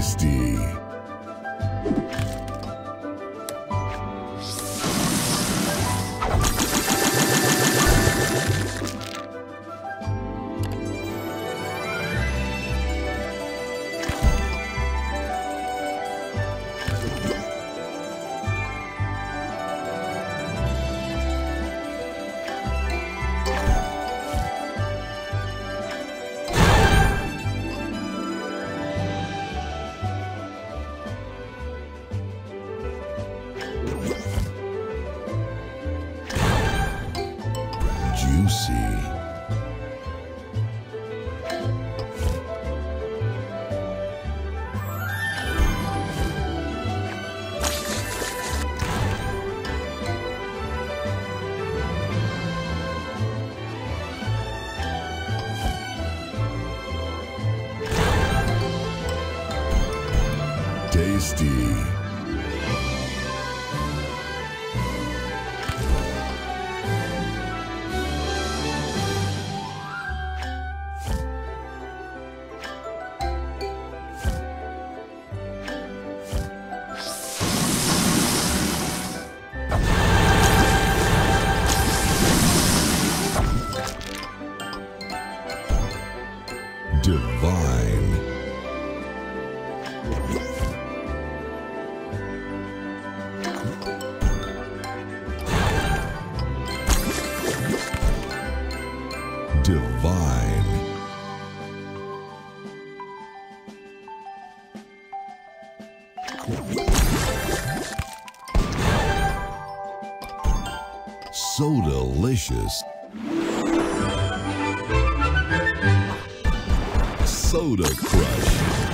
Tasty. Divine. So delicious. Soda Crush.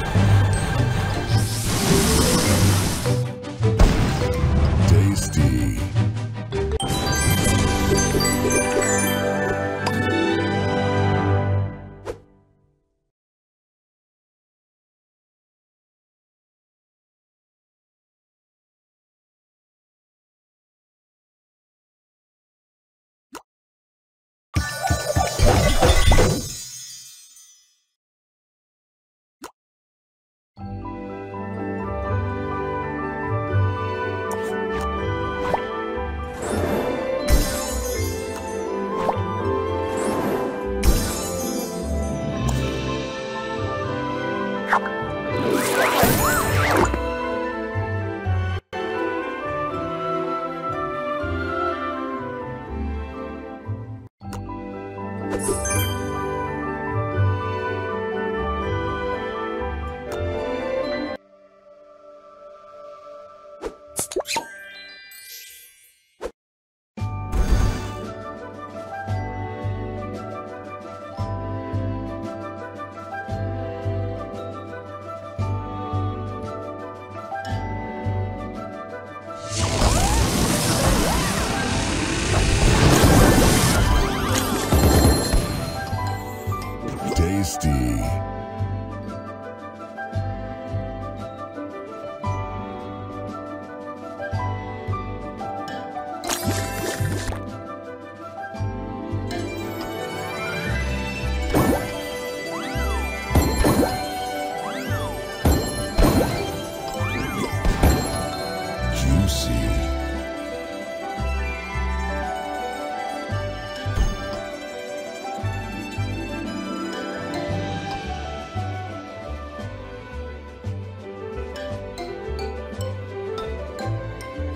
Juicy.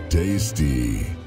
Tasty.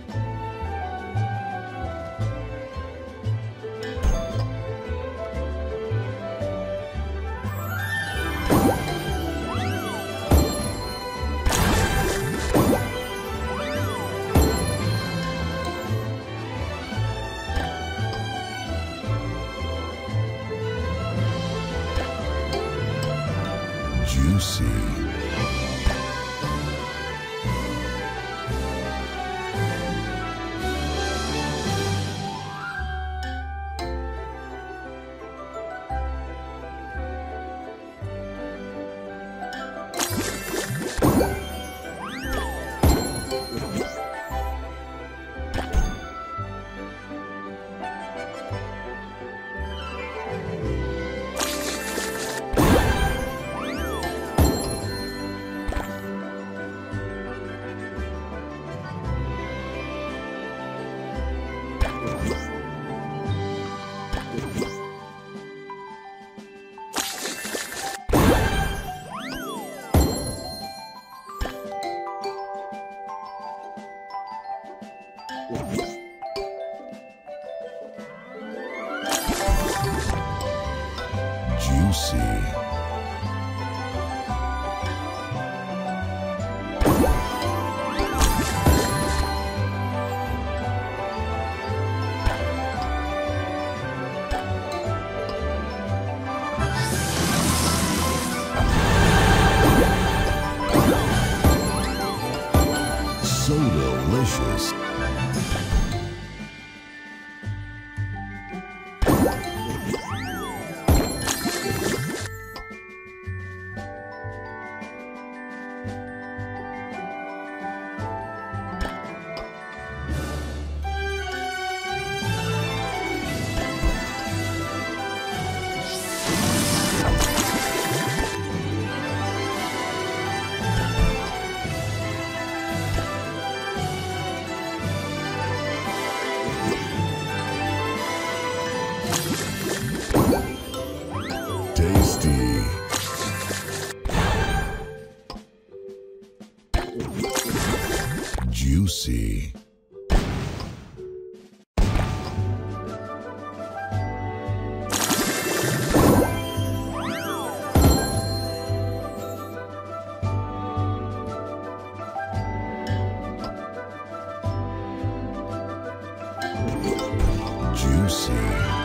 Juicy. Juicy.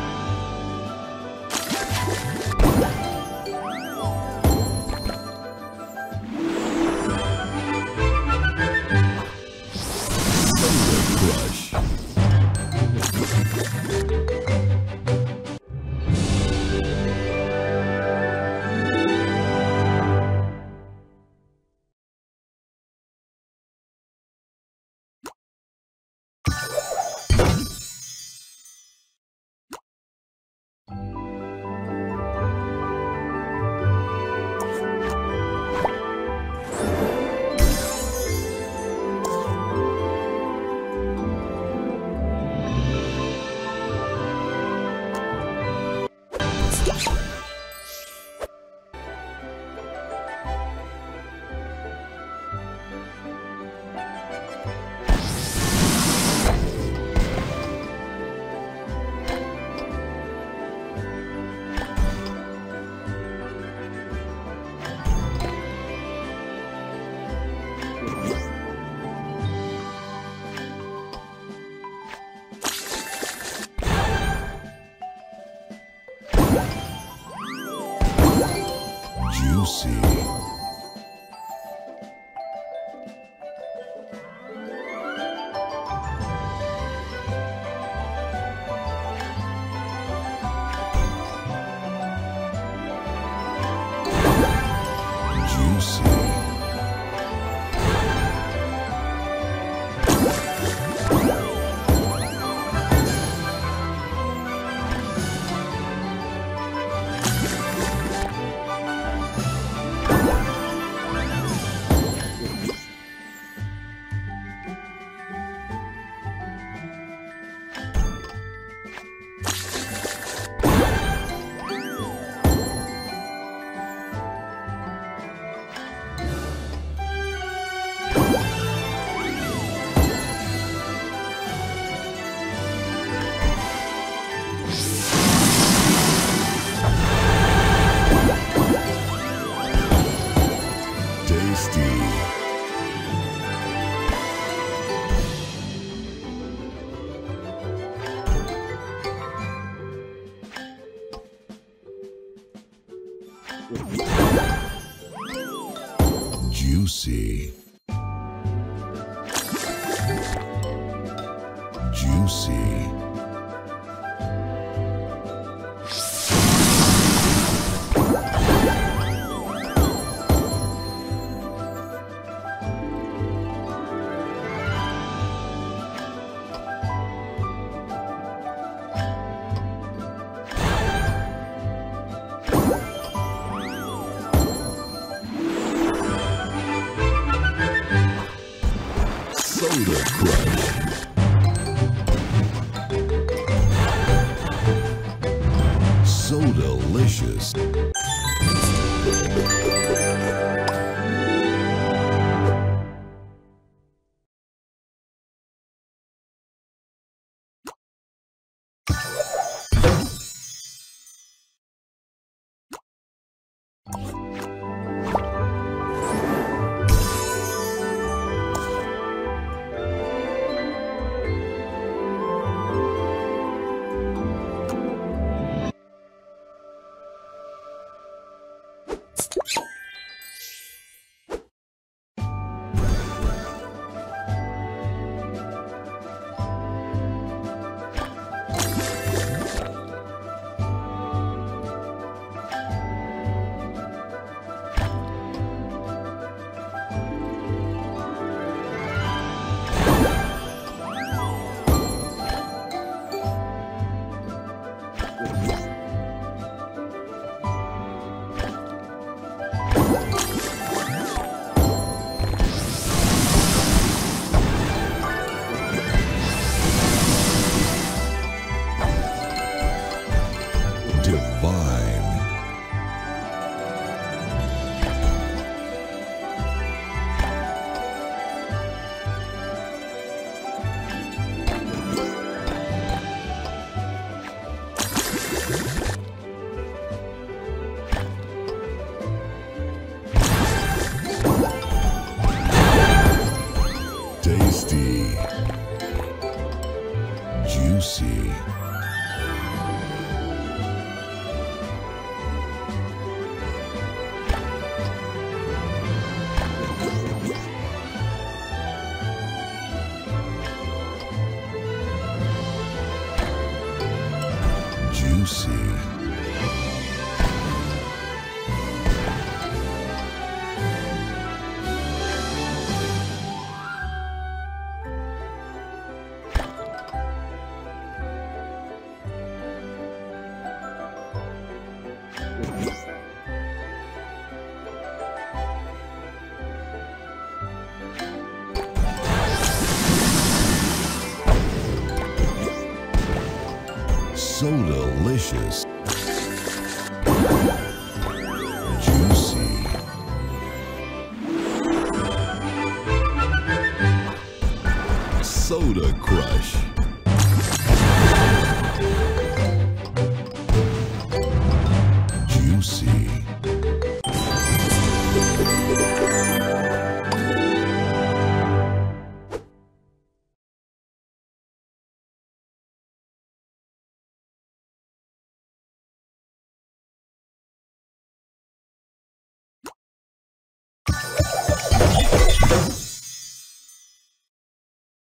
Juicy. Juicy. Juicy. see. So delicious. Juicy. Soda Crush.